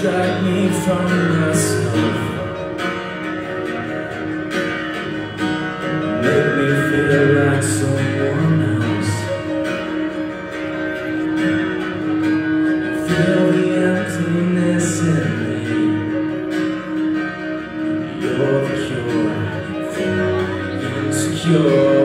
from myself. Make me feel like someone else. Feel the emptiness in me. You're the cure for my insecurities.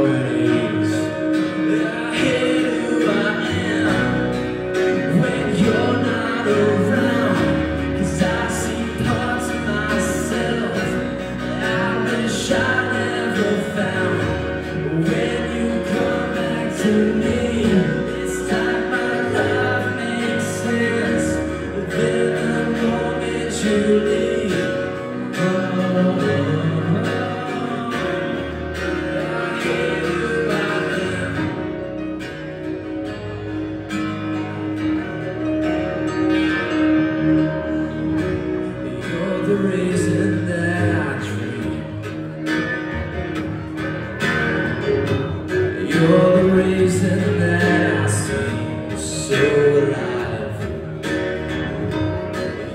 You're the reason that I seem so alive.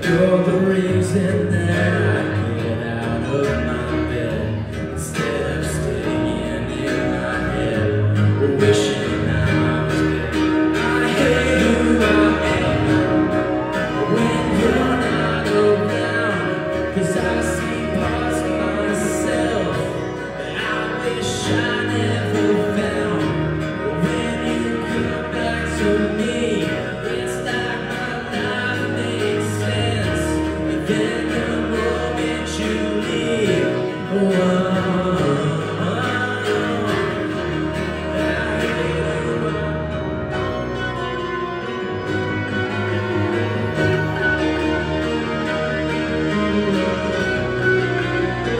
You're the in there.